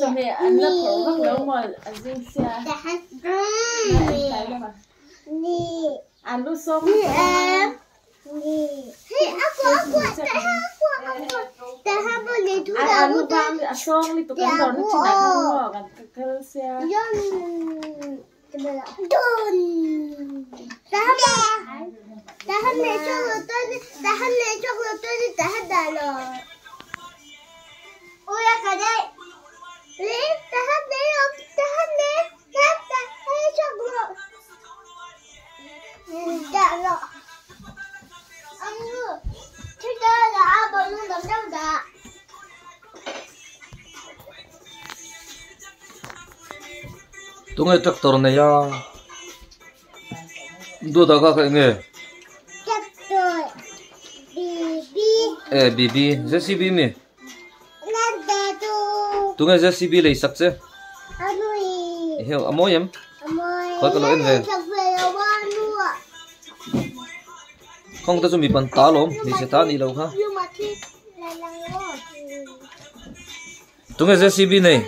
cho mẹ ăn lớp khổ bắt đầu mà ăn riêng xe ăn ăn lúc sống ăn ăn lúc bang ăn xong đi tụi con đón chỉ đặt nó gần cái xe Tahan na chocolate, tahan na chocolate, tahan dalo. Uya Dalo. Ano? Chita na abo nung damdam da. tung ai tractor này ya đua đó các anh nghe Chaptoy. Bibi. eh bibi jcb mi Nanda tu. tung ai jcb lấy sắc chứ Ano eh. hiểu amo yếm Amoy. Có lỗi em về. Không ta chuẩn bị bàn tá lắm đi sẽ tá đi đâu ha ngó. tung ai jcb này